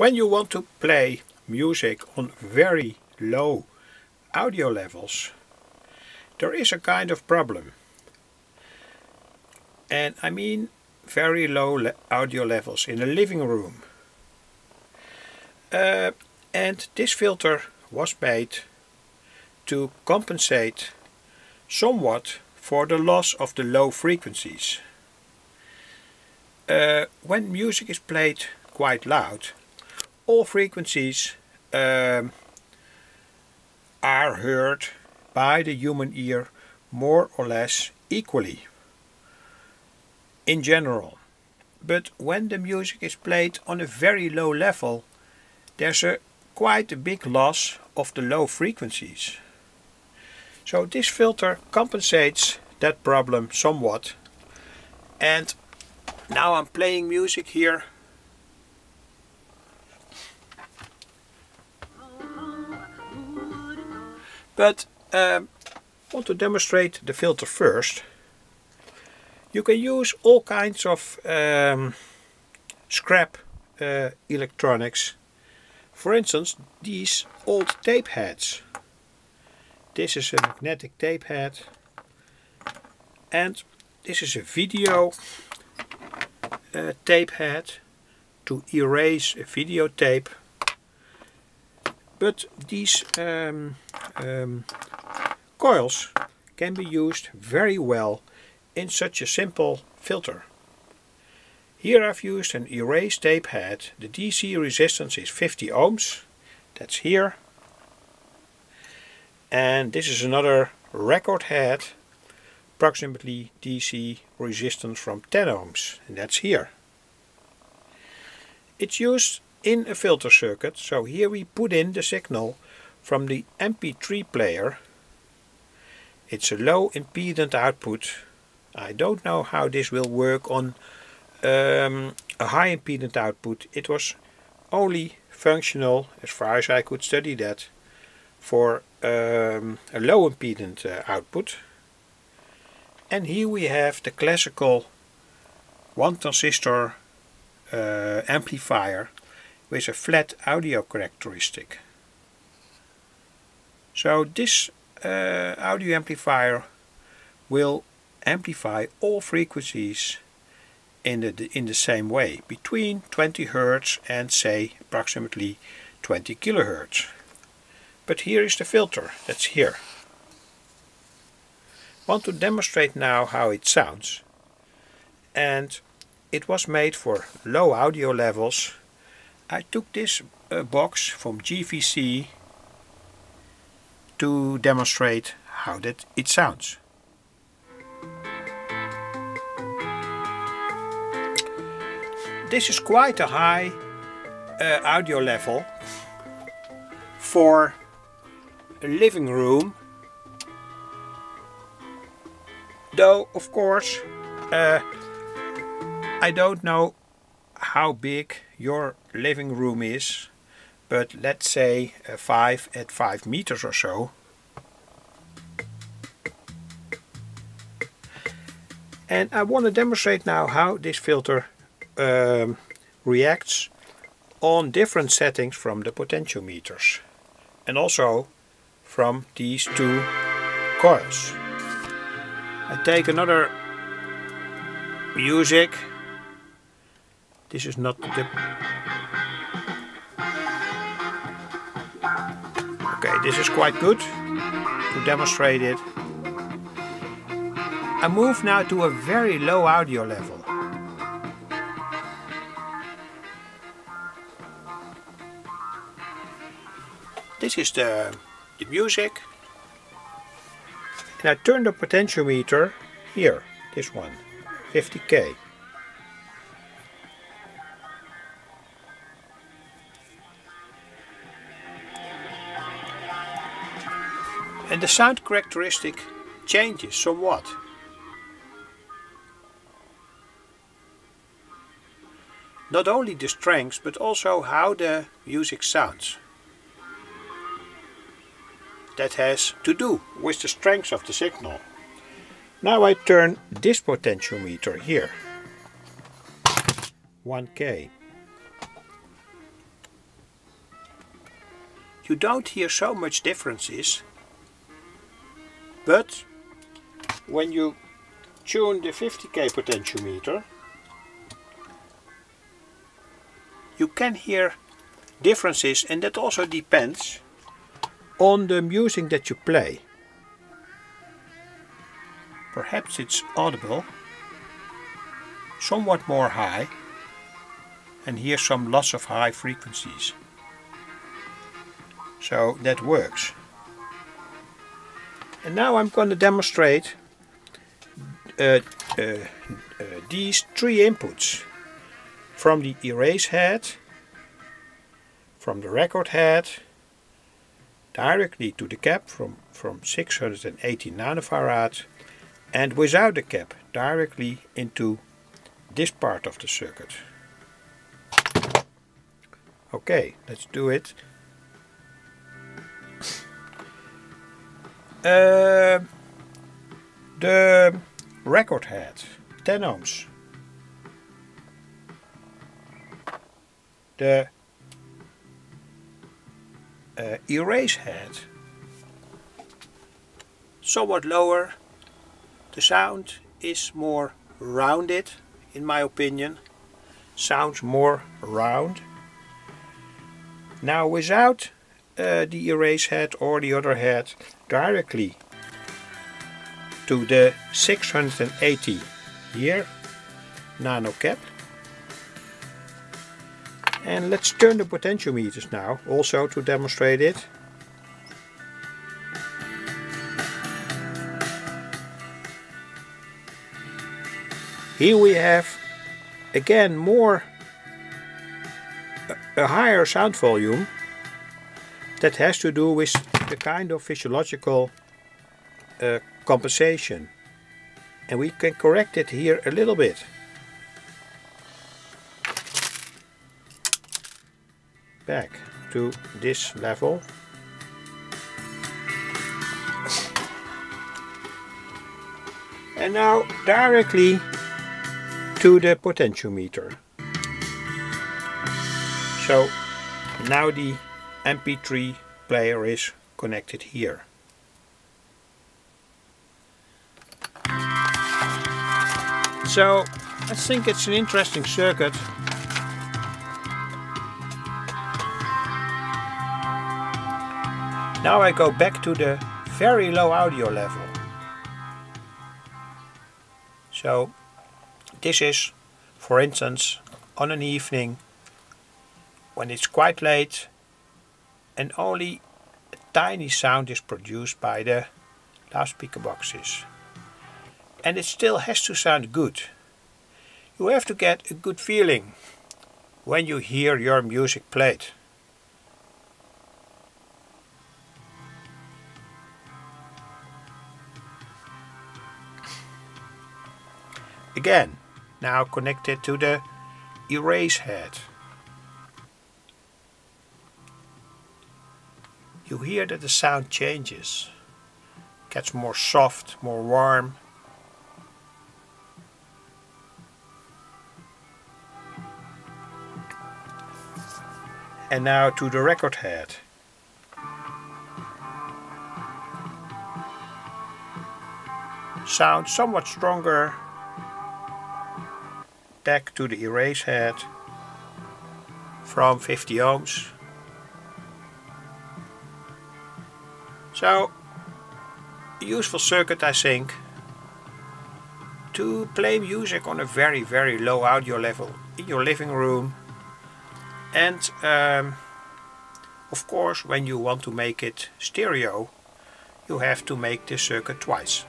When you want to play music on very low audio levels, there is a kind of problem. And I mean very low le audio levels in a living room. Uh, and this filter was made to compensate somewhat for the loss of the low frequencies. Uh, when music is played quite loud, all frequencies um, are heard by the human ear more or less equally in general. But when the music is played on a very low level, there's a quite a big loss of the low frequencies. So this filter compensates that problem somewhat. And now I'm playing music here. But um, I want to demonstrate the filter first. You can use all kinds of um, scrap uh, electronics. For instance, these old tape heads. This is a magnetic tape head. And this is a video uh, tape head to erase a videotape. But these um, um, coils can be used very well in such a simple filter. Here I've used an erase tape head. The DC resistance is 50 ohms. That's here. And this is another record head. Approximately DC resistance from 10 ohms. And that's here. It's used in a filter circuit. So here we put in the signal from the MP3 player. It's a low impedance output I don't know how this will work on um, a high impedance output. It was only functional, as far as I could study that, for um, a low impedance uh, output. And here we have the classical one transistor uh, amplifier with a flat audio characteristic. So this uh, audio amplifier will amplify all frequencies in the, in the same way, between 20 Hz and say approximately 20 kHz. But here is the filter, that's here. I want to demonstrate now how it sounds. And it was made for low audio levels. I took this uh, box from JVC to demonstrate how that it sounds. This is quite a high uh, audio level for a living room. Though, of course, uh, I don't know how big your living room is, but let's say uh, 5 at 5 meters or so. And I want to demonstrate now how this filter um, reacts on different settings from the potentiometers and also from these two coils. I take another music. This is not the... Okay, this is quite good to demonstrate it. I move now to a very low audio level. This is the, the music. And I turn the potentiometer here, this one, 50k. And the sound characteristic changes somewhat. Not only the strengths but also how the music sounds that has to do with the strength of the signal. Now I turn this potentiometer here, 1K. you don't hear so much differences but when you tune the 50k potentiometer you can hear differences and that also depends on the music that you play. Perhaps it's audible, somewhat more high and here some loss of high frequencies. So that works. And now I'm going to demonstrate uh, uh, these three inputs from the erase head, from the record head, directly to the cap from, from 680 nanofarad and without the cap directly into this part of the circuit. Okay, let's do it. The record head, 10 ohms. The uh, erase head, somewhat lower. The sound is more rounded, in my opinion. Sounds more round. Now without uh, the erase head or the other head directly to the 680 here nano cap and let's turn the potentiometers now also to demonstrate it. Here we have again more a higher sound volume that has to do with the kind of physiological uh, compensation. And we can correct it here a little bit. Back to this level. And now directly to the potentiometer. So now the MP3 player is connected here. So I think it's an interesting circuit. Now I go back to the very low audio level. So this is for instance on an evening when it's quite late and only a tiny sound is produced by the loudspeaker boxes. And it still has to sound good. You have to get a good feeling when you hear your music played. Again, now connected to the erase head. Hear that the sound changes. Gets more soft, more warm. And now to the record head. Sound somewhat stronger. Back to the erase head from 50 ohms. So, useful circuit I think to play music on a very very low audio level in your living room and um, of course when you want to make it stereo you have to make this circuit twice.